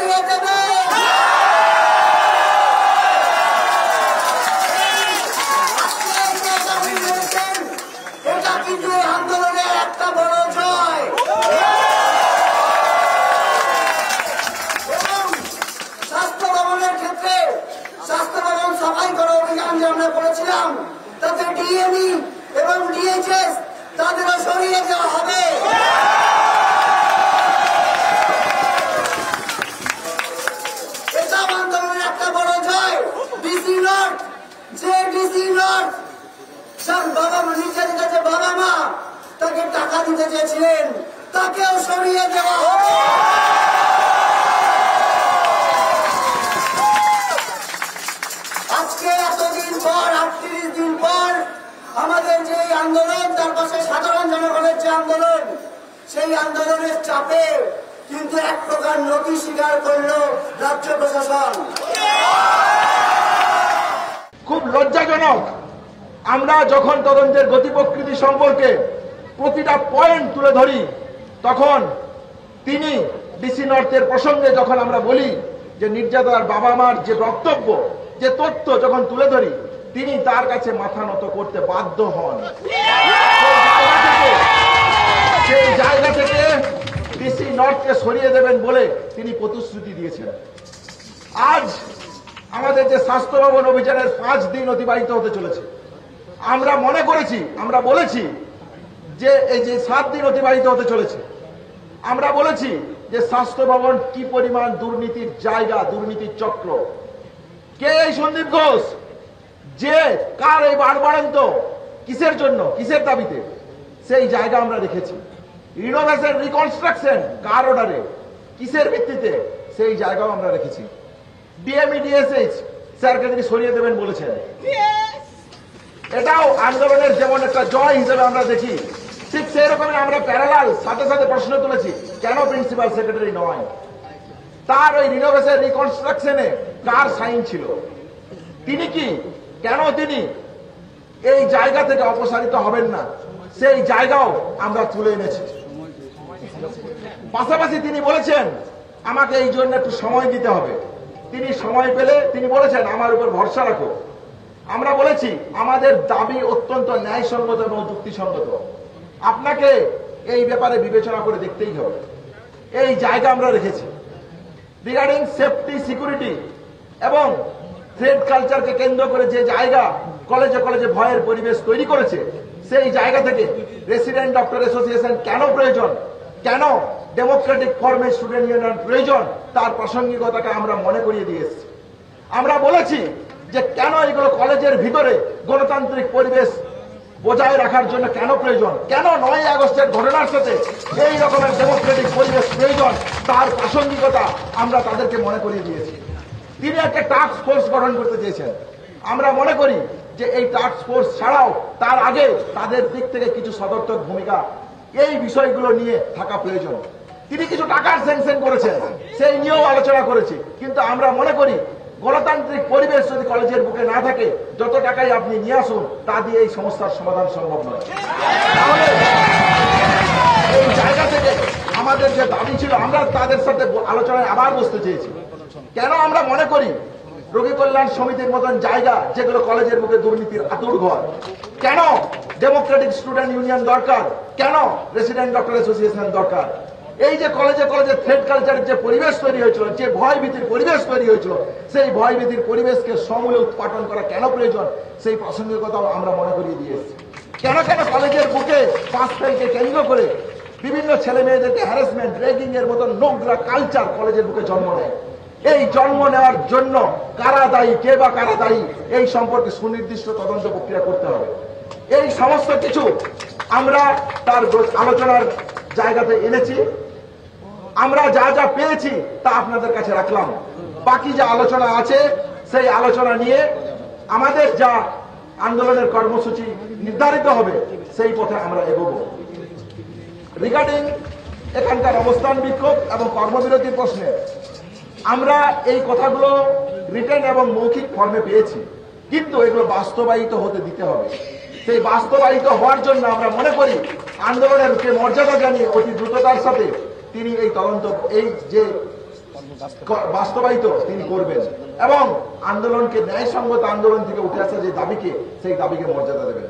তাকে তিনি সরিয়ে দেবেন আজকে এই যে দাবি করেছেন, এটা কিন্তু আন্দোলনের একটা বড় জয় এবং স্বাস্থ্য ভবনের ক্ষেত্রে স্বাস্থ্য ভবন সাফাই করা অভিযান করেছিলাম তাতে ডিএমই এবং ডিএইচএস তাদেরও সরিয়ে দেওয়া হবে। টাকা দিতে চেয়েছিলেন, তাকেও সরিয়ে দেওয়া হবে আজকে এতদিন পর, আটত্রিশ দিন পর, আমাদের যে আন্দোলন, তার পাশে সাধারণ জনগণের যে আন্দোলন, সেই আন্দোলনের চাপে কিন্তু এক প্রকার নতি স্বীকার করল রাজ্য প্রশাসন। খুব লজ্জাজনক, আমরা যখন তদন্তের গতি প্রকৃতি সম্পর্কে প্রতিটা পয়েন্ট তুলে ধরি, তখন তিনি ডিসি নর্থের প্রসঙ্গে যখন আমরা বলি যে নির্যাতনার বাবা মার যে বক্তব্য, যে তথ্য যখন তুলে ধরি, তিনি তার কাছে মাথা নত করতে বাধ্য হন। সেই জায়গা থেকে ডিসি নর্থকে সরিয়ে দেবেন বলে তিনি প্রতিশ্রুতি দিয়েছেন। আজ আমাদের যে স্বাস্থ্য ভবন অভিযানের পাঁচ দিন অতিবাহিত হতে চলেছে। আমরা মনে করেছি, আমরা বলেছি যে এই যে সাত দিন অতিবাহিত হতে চলেছে আমরা বলেছি যে স্বাস্থ্য ভবন কি পরিমাণ দুর্নীতির জায়গা দুর্নীতির চক্র। কে এই সন্দীপ ঘোষ? যে কার এই বাড়বাড়ন্ত কিসের জন্য? কিসের দাবিতে? সেই জায়গা আমরা রেখেছি। রিনোভেশন রিকনস্ট্রাকশন কার অর্ডারে কিসের ভিত্তিতে? সেই জায়গাও আমরা রেখেছি। ডিএমই ডিএসএইচ স্যারকে তিনি সরিয়ে দেবেন বলেছেন। এটাও আন্দোলনের যেমন একটা জয় হিসেবে আমরা দেখি ঠিক সেই রকমই আমরা প্যারালাল সাথে সাথে প্রশ্ন তুলেছি, কেন প্রিন্সিপাল সেক্রেটারি নয়? তার ওই রিনোভেশন রিকনস্ট্রাকশনে কার সাইন ছিল? তিনি কি? কেন তিনি? এই জায়গা থেকে অপসারিত হবেন না। সেই জায়গাও আমরা তুলে এনেছি। পাশাপাশি তিনি বলেছেন, আমাকে এই জন্য একটু সময় দিতে হবে। তিনি সময় পেলে তিনি বলেছেন, আমার উপর ভরসা রাখো। আমরা বলেছি, আমাদের দাবি অত্যন্ত ন্যায়সঙ্গত এবং যুক্তিসঙ্গত। আপনাকে এই ব্যাপারে বিবেচনা করে দেখতেই হবে। এই জায়গা আমরা রেখেছি। রিগার্ডিং সেফটি সিকিউরিটি এবং থ্রেড কালচারকে কেন্দ্র করে যে জায়গা কলেজে কলেজে ভয়ের পরিবেশ তৈরি করেছে, সেই জায়গা থেকে রেসিডেন্ট ডক্টর অ্যাসোসিয়েশন কেন প্রয়োজন, কেন ডেমোক্রেটিক ফর্মে স্টুডেন্ট ইউনিয়ন প্রয়োজন, তার প্রাসঙ্গিকতাকে আমরা মনে করিয়ে দিয়ে এসেছি। আমরা বলেছি যে কেন এগুলো কলেজের ভিতরে গণতান্ত্রিক পরিবেশ বজায় রাখার জন্য কেন প্রয়োজন? কেন নয় আগস্টের ঘটনার সাথে এই রকমের ডেমোক্রেটিক পরিবেশ প্রয়োজন? তার প্রাসঙ্গিকতা আমরা তাদেরকে মনে করিয়ে দিয়েছি। তিনি একটা টাস্ক ফোর্স গঠন করতে চেয়েছেন। আমরা মনে করি যে এই টাস্ক ফোর্স ছাড়াও তার আগে তাদের দিক থেকে কিছু সদর্থক ভূমিকা এই বিষয়গুলো নিয়ে থাকা প্রয়োজন। তিনি কিছু টাকার স্যাংশন করেছেন, সেই নিয়েও আলোচনা করেছি। কিন্তু আমরা মনে করি গণতান্ত্রিক পরিবেশ যদি কলেজের বুকে না থাকে, যত টাকাই আপনি নিয়ে আসুন, তা দিয়ে এই সমস্যার সমাধান সম্ভব নয়। তাহলে এই জায়গা থেকে আমাদের যে দাবি ছিল, আমরা তাদের সাথে আলোচনায় আবার বসতে চেয়েছি। কেন আমরা মনে করি রোগী কল্যাণ সমিতির মতন জায়গা, যেগুলো কলেজের মুখে দুর্নীতির আতুর ঘর? কেন ডেমোক্রেটিক স্টুডেন্ট ইউনিয়ন দরকার? কেন রেসিডেন্ট ডক্টর অ্যাসোসিয়েশন দরকার? এই যে কলেজে কলেজে থ্রেড কালচারের যে পরিবেশ তৈরি হয়েছিল, যে ভয় ভীতির পরিবেশ তৈরি হয়েছিল, সেই ভয় ভীতির পরিবেশকে সমূলে উৎপাদন করা কেন প্রয়োজন? সেই প্রাসঙ্গিকতাও আমরা মনে করিয়ে দিয়ে এসেছি। কেন কেন কলেজের বুকে পাঁচ ফেলকে কেন্দ্র করে বিভিন্ন ছেলে মেয়েদেরকে হ্যারাসমেন্ট রেগিং এর মতন নোংরা কালচার কলেজের বুকে জন্ম নেয়? এই জন্ম নেওয়ার জন্য কারা দায়ী, কে বা কারা দায়ী, এই সম্পর্কে সুনির্দিষ্ট তদন্ত প্রক্রিয়া করতে হবে। এই সমস্ত কিছু আমরা তার আলোচনার জায়গাতে এনেছি। আমরা যা যা পেয়েছি তা আপনাদের কাছে রাখলাম। বাকি যে আলোচনা আছে, সেই আলোচনা নিয়ে আমাদের যা আন্দোলনের কর্মসূচি নির্ধারিত হবে, সেই পথে আমরা এগোবো। রিগার্ডিং এখানকার অবস্থান বিক্ষোভ এবং কর্মবিরতির প্রশ্নে, আমরা এই কথাগুলো রিটেন এবং মৌখিক ফর্মে পেয়েছি, কিন্তু এগুলো বাস্তবায়িত হতে দিতে হবে। সেই বাস্তবায়িত হওয়ার জন্য আমরা মনে করি, আন্দোলনের মর্যাদা জানিয়ে অতি দ্রুততার সাথে তিনি এই তদন্ত, এই যে বাস্তবায়িত তিনি করবেন। এবং আন্দোলনকে ন্যায়সঙ্গত আন্দোলন থেকে উঠে আসা যে দাবিকে, সেই দাবিকে মর্যাদা দেবেন।